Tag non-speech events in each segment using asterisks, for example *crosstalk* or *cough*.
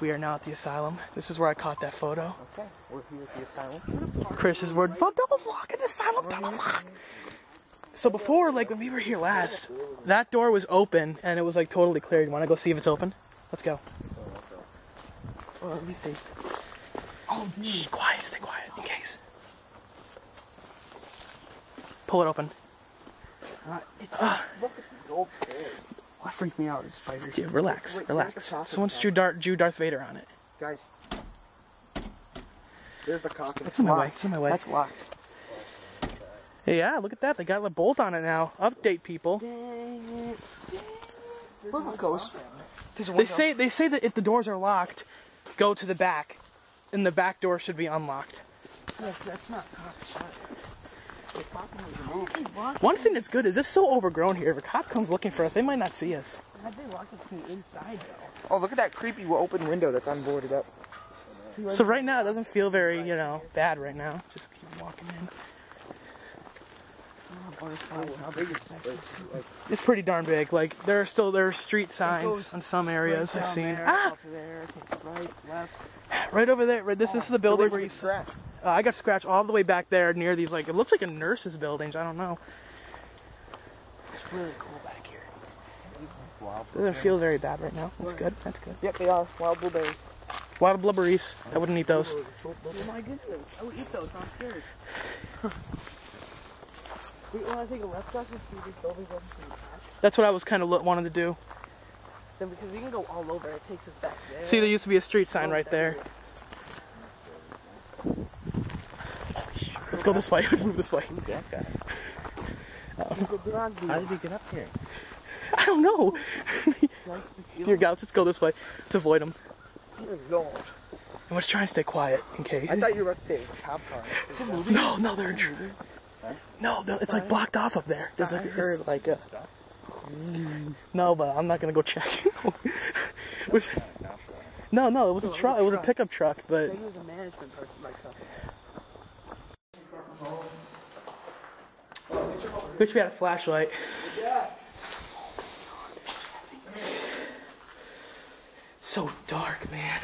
We are now at the asylum. This is where I caught that photo. Okay, we're here at the asylum. Chris is word double vlog at the asylum double vlog. So before, like when we were here last, that door was open and it was like totally clear. You want to go see if it's open? Let's go. Oh, let me see. Oh, Shh, quiet, stay quiet in case. Pull it open. Uh, it's Ah. look at the old chair. What freaked me out is spiders. Dude, relax, Wait, relax. there's the coffin Someone's drew Darth, drew Darth Vader on it. Guys. There's the coffin. It's in my way, it's in my way. That's locked. Yeah, look at that. They got a bolt on it now. Update people. Dang it. Look, it goes. There's a They say they say that if the doors are locked, go to the back, and the back door should be unlocked. Yes, that's not cocked shut. The coffin was removed. One thing that's good is this is so overgrown here. If a cop comes looking for us, they might not see us. How'd they lock it from the inside, though? Oh, look at that creepy open window that's unboarded up. So right now it doesn't feel very, you know, bad right now. Just keep walking in. How big is this? It's pretty darn big. Like there are still there are street signs on some areas I've seen. Ah, Up there, take right, over there. Right, this this is the building where you. scratch. Uh, I got scratched all the way back there near these like it looks like a nurse's buildings. I don't know. It's really cool back here. Doesn't feel very bad right now. That's good. That's good. Yep, they are. Wild blueberries. Wild blubberies. I wouldn't eat those. Oh my goodness. I would eat those, I'm scared. *laughs* Wait, when I take a left side and see these buildings open from the back, That's what I was kind of lo- wanted to do. then because we can go all over, it takes us back there. See, there used to be a street sign right there. Let's go this way. *laughs* Let's move this way. Who's that guy? How did he get up here? I don't know. *laughs* Here, guys, let's go this way. Let's avoid them. Dear Lord. And let's try and stay quiet in case. I thought you were about to say it was a cop car. Is it moving? No, no, they're tr- no, no, it's like blocked off up there. There's like, I heard like a. No, but I'm not gonna go check. *laughs* Which- no, no, it was a truck. It was a pickup truck, but Maybe it was a management person like something. Wish we had a flashlight. So dark, man.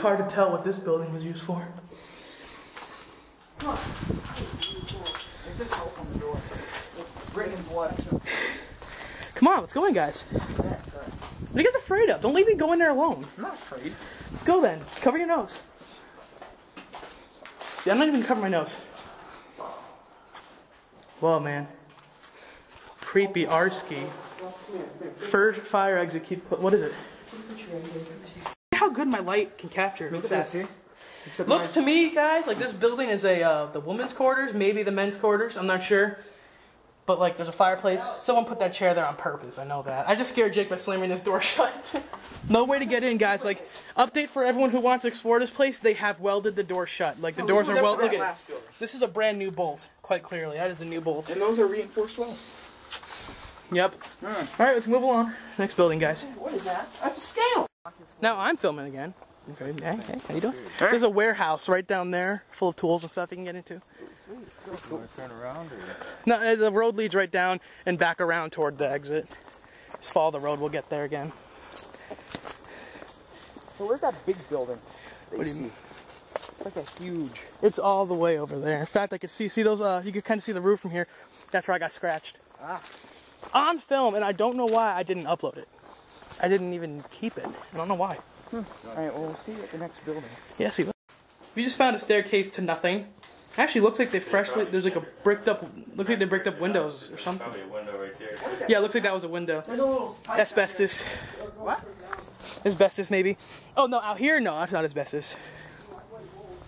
Hard to tell what this building was used for. Is this open the door? Written in blood. Come on, let's go in, guys. What are you guys afraid of? Don't leave me go in there alone. I'm not afraid. Let's go then. Cover your nose. See, I'm not even gonna my nose. Whoa, man. Creepy Arski. First fire exit. Keep. What is it? How good my light can capture. Look at that. See? Looks to me, guys, like this building is a uh, the women's quarters, maybe the men's quarters. I'm not sure. But like, there's a fireplace. Someone put that chair there on purpose. I know that. I just scared Jake by slamming this door *laughs* shut. no way to get in, guys. Like, update for everyone who wants to explore this place. They have welded the door shut. Like the Oh, doors are welded. Look at. This is a brand new bolt. Quite clearly, that is a new bolt. And those are reinforced well. Yep. All right, let's move along. Next building, guys. What is that? That's a scale. Now I'm filming again. Okay, hey, hey, how you doing? There's a warehouse right down there, full of tools and stuff you can get into. Turn around or? No, uh, the road leads right down and back around toward the exit. Just follow the road, we'll get there again. So where's that big building? What do you mean? It's like a huge. It's all the way over there. In fact, I could see see those. Uh, you could kind of see the roof from here. That's where I got scratched Ah. on film, and I don't know why I didn't upload it. I didn't even keep it. I don't know why. All right. Well, we'll see you at the next building. Yes, we will. We just found a staircase to nothing. Actually, looks like they freshly. There's like a bricked up. Looks like they bricked up windows or something. Probably a window right there. Yeah, it looks like that was a window. There's a little. Asbestos. What? Asbestos, maybe. Oh no, out here, no, that's not asbestos.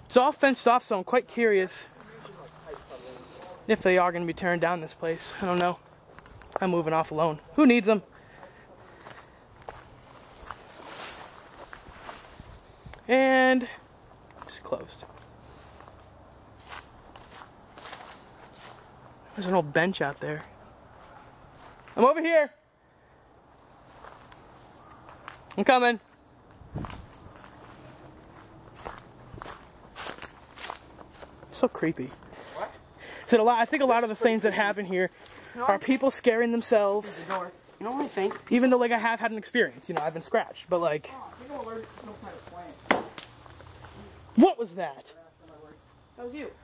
It's all fenced off, so I'm quite curious if they are going to be tearing down this place. I don't know. I'm moving off alone. Who needs them? And it's closed. There's an old bench out there. I'm over here. I'm coming. So creepy. What? Said a lot. I think a lot of the things that happen here are people scaring themselves. You know what I think? Even though like I have had an experience, you know, I've been scratched, but like, You're allergic to some kind of plant. what was that? That was you, idiot.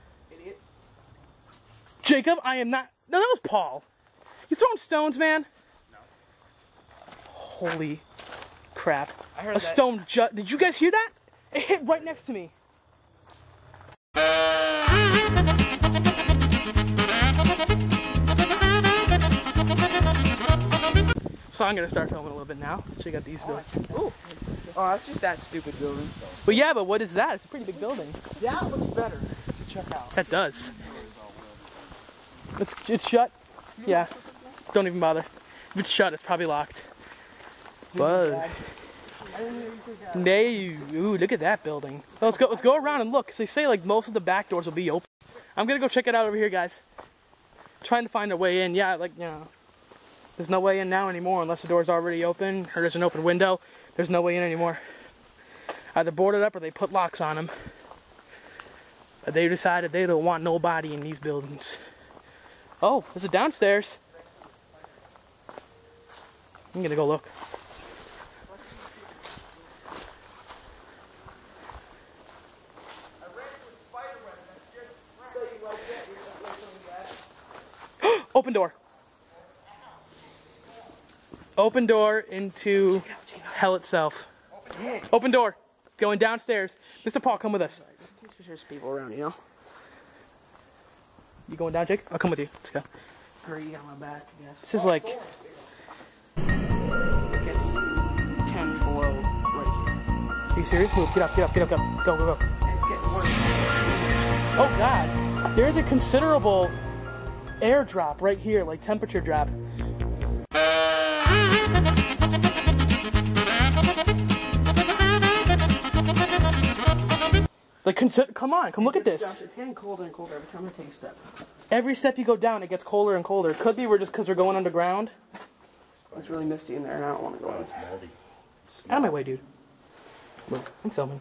Jacob, I am not. No, that was Paul. You throwing stones, man? No. Holy crap! I heard A that. stone ju- Did you guys hear that? It hit right next to me. So I'm gonna start filming a little bit now. Check out these oh, buildings. Ooh. Oh, that's just that stupid building. But yeah, but what is that? It's a pretty big building. That looks better to check out. That does. It's, it's shut. Yeah. Don't even bother. If it's shut, it's probably locked. But nay, ooh, look at that building. So let's go. Let's go around and look. 'cause they say like most of the back doors will be open. I'm gonna go check it out over here, guys. Trying to find a way in. Yeah, like you know, there's no way in now anymore unless the door's already open or there's an open window. There's no way in anymore. Either boarded up or they put locks on them. But they decided they don't want nobody in these buildings. Oh, there's a downstairs. I'm gonna go look. *gasps* Open door. Open door into hell itself. Open door. Going downstairs. Mr. Paul, come with us. There's people around, you know? You going down, Jake? I'll come with you. Let's go. Hurry, you got my back, I guess. This is like It gets 10 below right Are you serious? Move. Get up, get up, get up, get up. Go, go, go. here. It's getting worse. Oh god. There is a considerable air drop right here, like temperature drop. Like, consider, come on, come look at this. Josh, it's getting colder and colder every time I take a step. Every step you go down, it gets colder and colder. Could be we're just because we're going underground. It's really misty in there and I don't want to go in. Out of my way, dude. Look, I'm filming.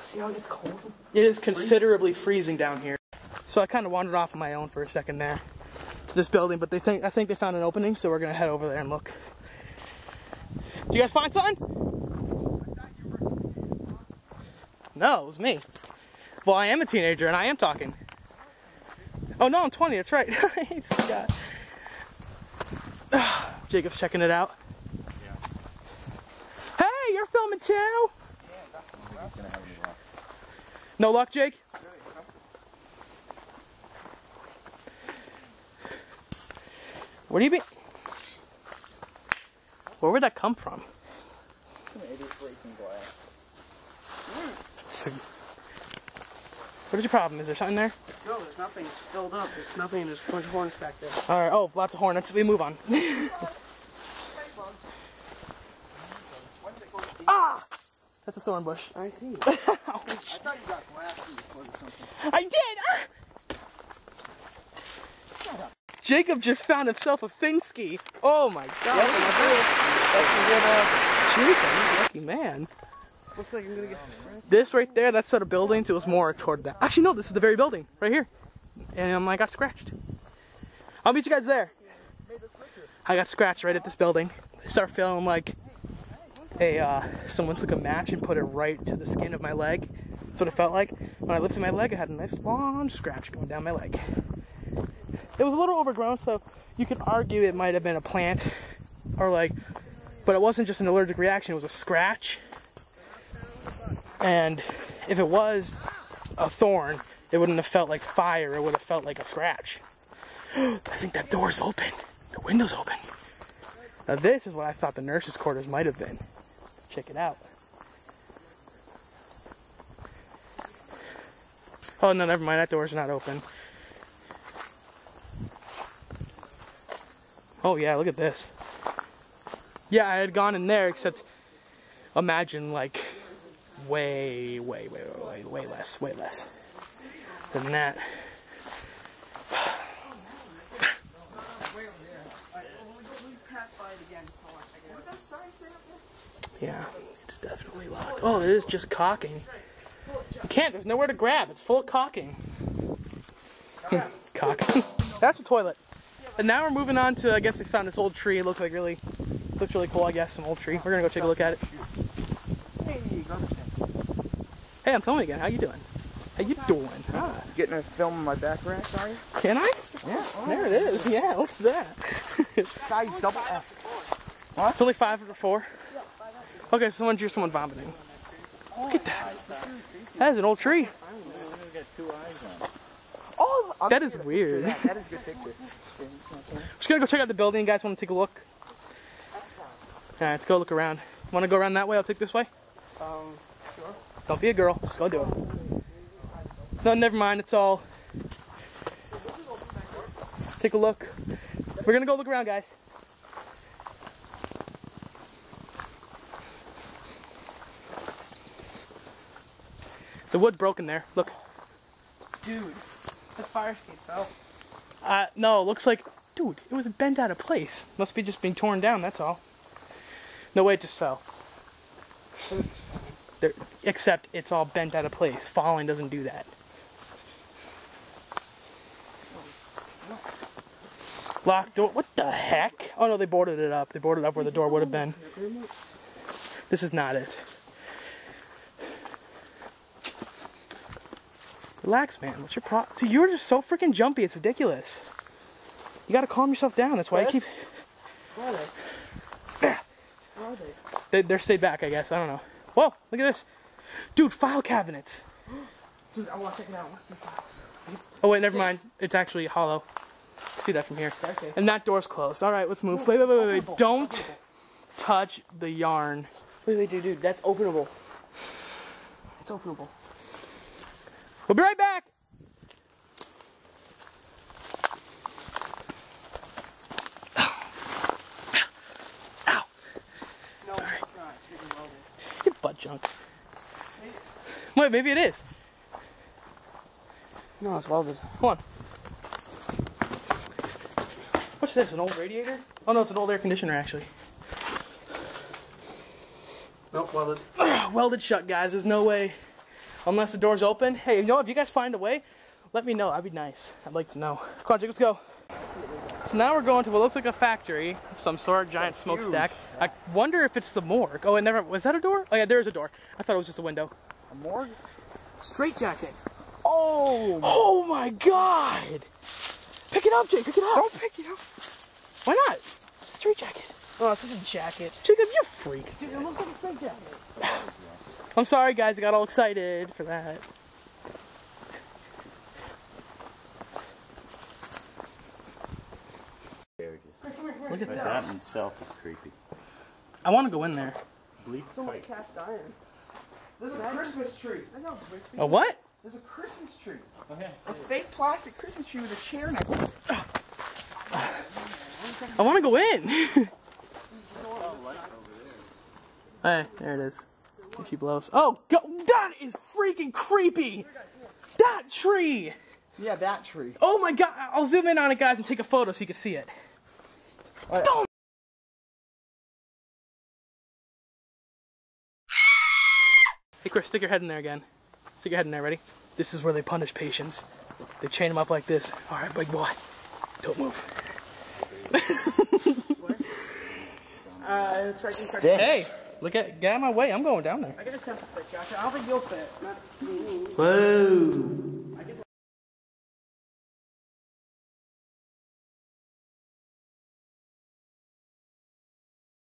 See how it gets cold? It is considerably freezing down here. So I kind of wandered off on my own for a second there to this building, but they think I think they found an opening, so we're gonna head over there and look. Did you guys find something? No, it was me. Well, I am a teenager and I am talking. Oh no, I'm 20. That's right. *laughs* *sighs* Jacob's checking it out. Hey, you're filming too. No luck, Jake? Where do you be? Where would that come from? What is your problem? Is there something there? No, there's nothing. It's filled up. There's nothing. There's a bunch of hornets back there. All right. Oh, lots of hornets. We move on. *laughs* ah! That's a thorn bush. I see. *laughs* I thought you got glasses or something. I did! Ah! Jacob just found himself a Finsky. Oh my god. That's a good, uh, Jacob, lucky man. Looks like I'm gonna get scratched. This right there, that set of buildings, it was more toward that. Actually, no, this is the very building, right here. And um, I got scratched. I'll meet you guys there. I got scratched right at this building. I start feeling like a uh, someone took a match and put it right to the skin of my leg. That's what it felt like. When I lifted my leg, I had a nice long scratch going down my leg. It was a little overgrown, so you could argue it might have been a plant, or like, but it wasn't just an allergic reaction. It was a scratch. And if it was a thorn, it wouldn't have felt like fire. It would have felt like a scratch. *gasps* I think that door's open. The window's open. Now this is what I thought the nurse's quarters might have been. Let's Check it out. Oh no, never mind. That door's not open. Oh yeah, look at this. Yeah, I had gone in there, except imagine like way, way, way, way, way, way less, way less than that. Yeah, it's definitely locked. Oh, it is just cocking. You can't, there's nowhere to grab. It's full of cocking. *laughs* cocking. That's a toilet. And now we're moving on to, I guess we found this old tree. It looks like really, looks really cool, I guess, an old tree. We're gonna go take a look at it. Hey, garbage can. Hey, I'm Tony again. How you doing? How you doing? Ah, Getting a film in my back rack, are you? can I? Yeah. There it is. Yeah, what's that? *laughs* Size double F. It's only five for four. Okay, someone drew someone vomiting. Look at that. That is an old tree. Oh, I'll That give is you a weird. picture of That. that is a good picture. Just gonna go check out the building. You guys want to take a look? Alright, let's go look around. Want to go around that way? I'll take this way. Um, sure. Don't be a girl. Just go do it. No, never mind. It's all. Let's take a look. We're gonna go look around, guys. The wood's broken there. Look. Dude, the fire escape fell. Uh, no, it looks like, dude, it was bent out of place. Must be just being torn down. That's all. No way, it just fell. *laughs* There, except it's all bent out of place. Falling doesn't do that. Locked door. What the heck? Oh no, they boarded it up. They boarded up where the door would have been. This is not it. Relax, man. What's your problem? See, you're just so freaking jumpy. It's ridiculous. You gotta calm yourself down. That's why I keep. Where are they? Where are they? They, they're stayed back, I guess. I don't know. Whoa! Look at this, dude. File cabinets. Dude, I want to check it out. What's the files? Oh wait, never mind. It's actually hollow. See that from here. Okay. And that door's closed. All right, let's move. Wait, wait, wait, wait, wait. Don't touch the yarn. Wait, wait, dude, dude, that's openable. It's openable. We'll be right back. Ow! No, it's not. It's welded. You butt junk. Wait, maybe it is. No, it's welded. Come on. What's this? An old radiator? Oh no, it's an old air conditioner actually. Nope, welded. *clears throat* Welded shut, guys. There's no way, unless the door's open. Hey, you know, if you guys find a way, let me know. That'd be nice. I'd like to know. Come on, Jake, let's go. So now we're going to what looks like a factory of some sort, giant smokestack. I wonder if it's the morgue. Oh, it never was that a door? Oh yeah, there is a door. I thought it was just a window. A morgue? Straight jacket. Oh! Oh my god! Pick it up, Jake. Pick it up. Don't pick it up. Why not? It's a straight jacket. Oh, it's just a jacket. Jacob, you freak. Dude, it looks like a straight jacket. *sighs* I'm sorry, guys. I got all excited for that. Look at that. that in itself is creepy. I want to go in there. Bleak So much heights. cast iron. There's a Christmas tree. I know, A what? There's a Christmas tree. Okay. A fake plastic Christmas tree with a chair next to it. I want to go in. *laughs* hey, there it is. If she blows. Oh, go- that is freaking creepy. That tree. Yeah, that tree. Oh my god. I'll zoom in on it, guys, and take a photo so you can see it. Alright. Don't- Hey, Chris, stick your head in there again. Stick your head in there. Ready? This is where they punish patients. They chain them up like this. All right, big boy. Don't move. *laughs* Uh, try Hey, look at get out of my way. I'm going down there. I got a temper fit, Josh. I don't think you'll fit. Whoa.